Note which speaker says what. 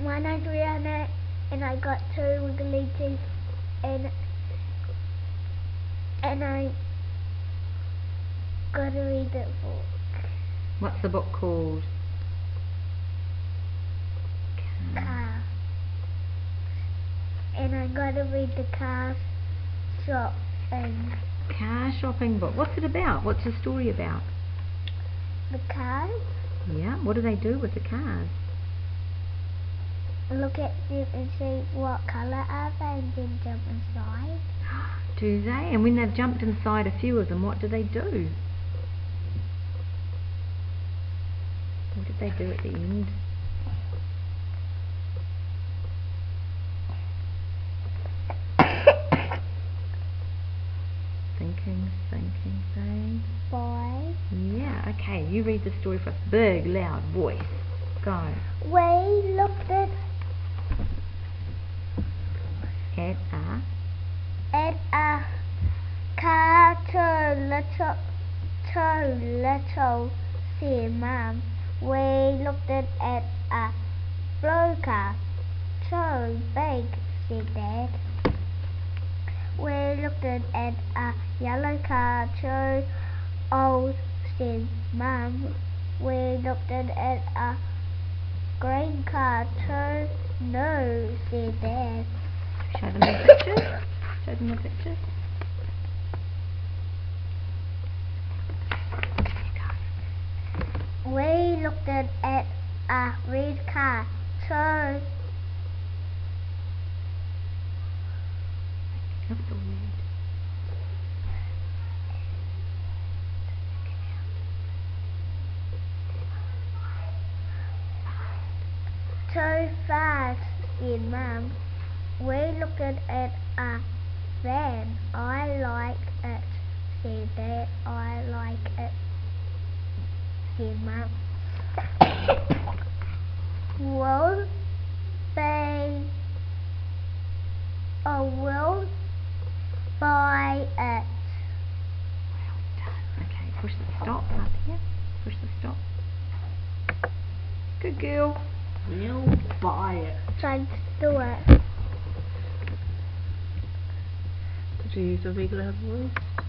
Speaker 1: my name's Riana, and I got two wiggly teeth, and and I gotta read the book.
Speaker 2: What's the book called? Car.
Speaker 1: And I gotta read the car shop and
Speaker 2: Car shopping book. What's it about? What's the story about?
Speaker 1: the cars.
Speaker 2: Yeah, what do they do with the cars?
Speaker 1: Look at them and see what colour are they, and then jump inside.
Speaker 2: Do they? And when they've jumped inside a few of them, what do they do? What did they do at the end? Thinking, thinking, saying.
Speaker 1: Boy,
Speaker 2: Yeah, okay, you read the story for us. Big, loud voice. Go.
Speaker 1: we looked at
Speaker 2: At a
Speaker 1: at a car to little to little said mum. We looked at, at a blue car too big said dad. We looked at, at a yellow car too old said mum. We looked at, at a green car too new said dad.
Speaker 2: Show them the pictures. Show them the pictures.
Speaker 1: We looked at, at a red car too
Speaker 2: Look at the word.
Speaker 1: too fast said mum. We looked at, at a van. I like it said dad. I like it said mum. will be I will buy it.
Speaker 2: Well done. Okay, push the stop up here. Push the stop. Good girl.
Speaker 3: We'll buy it.
Speaker 1: Try to do it.
Speaker 3: You use a big loud voice?